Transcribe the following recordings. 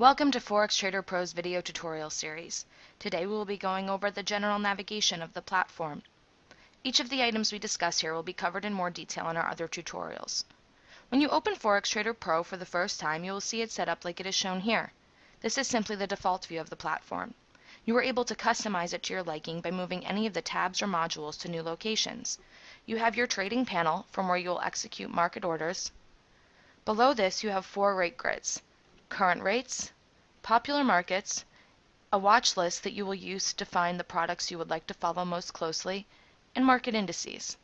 Welcome to Forex Trader Pro's video tutorial series. Today we will be going over the general navigation of the platform. Each of the items we discuss here will be covered in more detail in our other tutorials. When you open Forex Trader Pro for the first time, you will see it set up like it is shown here. This is simply the default view of the platform. You are able to customize it to your liking by moving any of the tabs or modules to new locations. You have your trading panel from where you will execute market orders. Below this you have four rate grids current rates, popular markets, a watch list that you will use to find the products you would like to follow most closely, and market indices.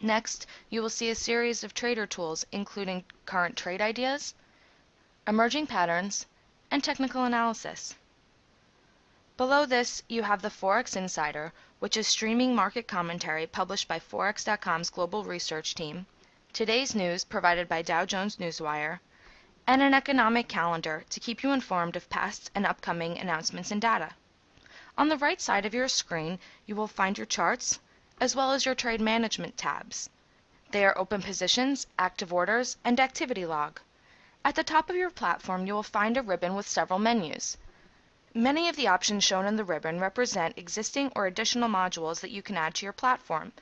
Next, you will see a series of trader tools including current trade ideas, emerging patterns, and technical analysis. Below this, you have the Forex Insider, which is streaming market commentary published by Forex.com's global research team, today's news provided by Dow Jones Newswire, and an economic calendar to keep you informed of past and upcoming announcements and data. On the right side of your screen, you will find your charts, as well as your trade management tabs. They are open positions, active orders, and activity log. At the top of your platform, you will find a ribbon with several menus. Many of the options shown in the ribbon represent existing or additional modules that you can add to your platform.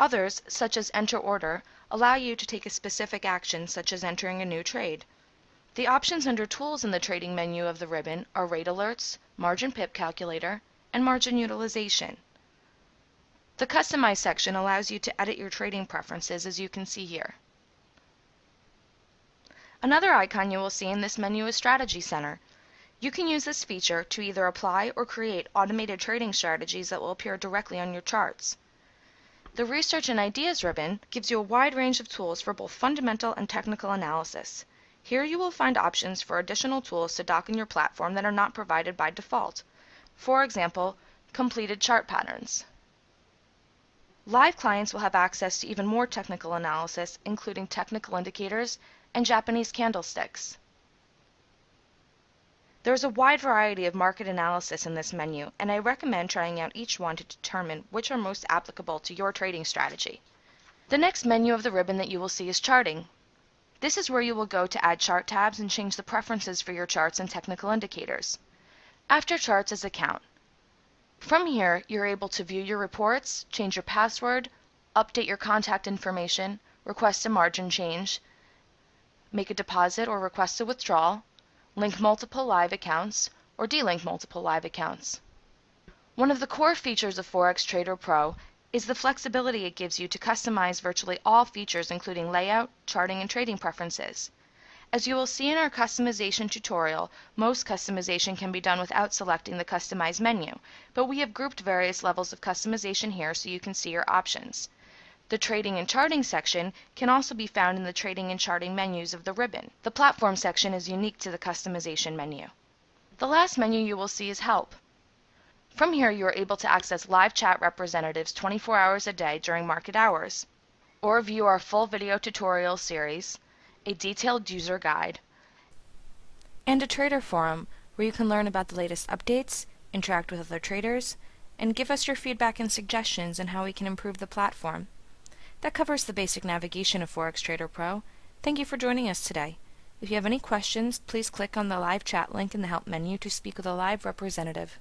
Others, such as Enter Order, allow you to take a specific action such as entering a new trade. The options under Tools in the trading menu of the ribbon are Rate Alerts, Margin Pip Calculator, and Margin Utilization. The Customize section allows you to edit your trading preferences as you can see here. Another icon you will see in this menu is Strategy Center. You can use this feature to either apply or create automated trading strategies that will appear directly on your charts. The Research and Ideas ribbon gives you a wide range of tools for both fundamental and technical analysis. Here you will find options for additional tools to dock in your platform that are not provided by default. For example, completed chart patterns. Live clients will have access to even more technical analysis, including technical indicators and Japanese candlesticks. There is a wide variety of market analysis in this menu, and I recommend trying out each one to determine which are most applicable to your trading strategy. The next menu of the ribbon that you will see is Charting. This is where you will go to add chart tabs and change the preferences for your charts and technical indicators. After Charts is Account. From here, you're able to view your reports, change your password, update your contact information, request a margin change, make a deposit or request a withdrawal, link multiple live accounts, or delink multiple live accounts. One of the core features of Forex Trader Pro is the flexibility it gives you to customize virtually all features including layout, charting, and trading preferences. As you will see in our customization tutorial, most customization can be done without selecting the Customize menu, but we have grouped various levels of customization here so you can see your options. The Trading and Charting section can also be found in the Trading and Charting menus of the ribbon. The Platform section is unique to the Customization menu. The last menu you will see is Help. From here, you are able to access live chat representatives 24 hours a day during market hours, or view our full video tutorial series, a detailed user guide, and a trader forum where you can learn about the latest updates, interact with other traders, and give us your feedback and suggestions on how we can improve the platform. That covers the basic navigation of Forex Trader Pro. Thank you for joining us today. If you have any questions, please click on the live chat link in the Help menu to speak with a live representative.